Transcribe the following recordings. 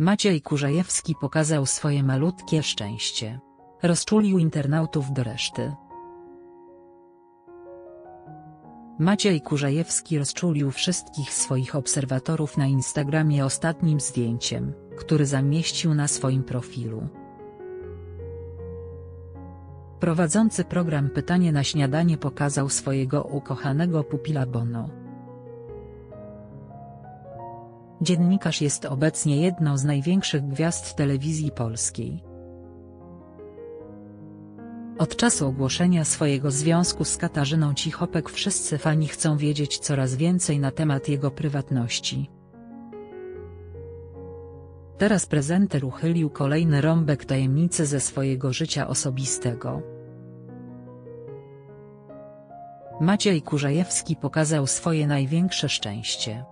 Maciej Kurzajewski pokazał swoje malutkie szczęście. Rozczulił internautów do reszty. Maciej Kurzajewski rozczulił wszystkich swoich obserwatorów na Instagramie ostatnim zdjęciem, który zamieścił na swoim profilu. Prowadzący program Pytanie na śniadanie pokazał swojego ukochanego pupila Bono. Dziennikarz jest obecnie jedną z największych gwiazd telewizji polskiej. Od czasu ogłoszenia swojego związku z Katarzyną Cichopek wszyscy fani chcą wiedzieć coraz więcej na temat jego prywatności. Teraz prezenter uchylił kolejny rąbek tajemnicy ze swojego życia osobistego. Maciej Kurzajewski pokazał swoje największe szczęście.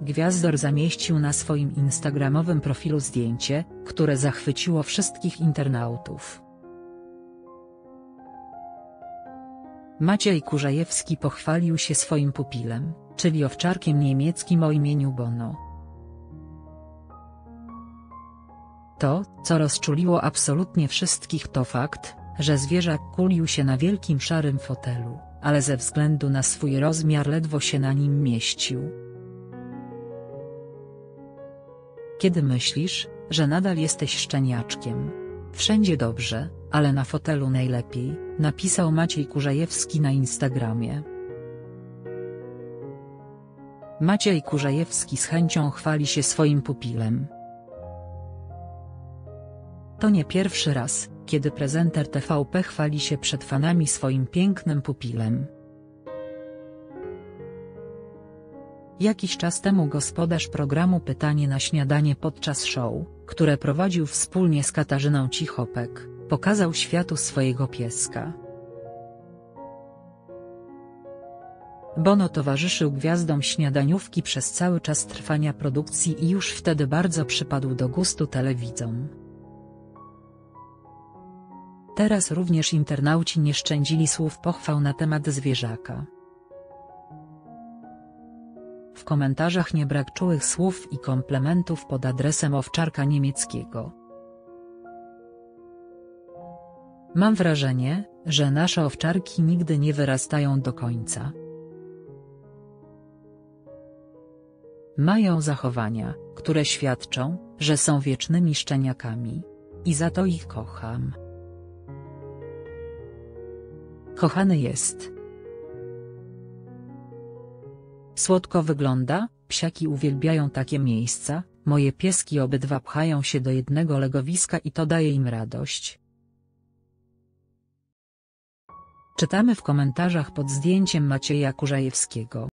Gwiazdor zamieścił na swoim instagramowym profilu zdjęcie, które zachwyciło wszystkich internautów. Maciej Kurzajewski pochwalił się swoim pupilem, czyli owczarkiem niemieckim o imieniu Bono. To, co rozczuliło absolutnie wszystkich to fakt, że zwierzak kulił się na wielkim szarym fotelu, ale ze względu na swój rozmiar ledwo się na nim mieścił. Kiedy myślisz, że nadal jesteś szczeniaczkiem? Wszędzie dobrze, ale na fotelu najlepiej, napisał Maciej Kurzajewski na Instagramie. Maciej Kurzajewski z chęcią chwali się swoim pupilem. To nie pierwszy raz, kiedy prezenter TVP chwali się przed fanami swoim pięknym pupilem. Jakiś czas temu gospodarz programu Pytanie na śniadanie podczas show, które prowadził wspólnie z Katarzyną Cichopek, pokazał światu swojego pieska. Bono towarzyszył gwiazdom śniadaniówki przez cały czas trwania produkcji i już wtedy bardzo przypadł do gustu telewidzom. Teraz również internauci nie szczędzili słów pochwał na temat zwierzaka. Komentarzach nie brak czułych słów i komplementów pod adresem owczarka niemieckiego. Mam wrażenie, że nasze owczarki nigdy nie wyrastają do końca. Mają zachowania, które świadczą, że są wiecznymi szczeniakami. I za to ich kocham. Kochany jest. Słodko wygląda, psiaki uwielbiają takie miejsca, moje pieski obydwa pchają się do jednego legowiska i to daje im radość. Czytamy w komentarzach pod zdjęciem Macieja Kurzajewskiego.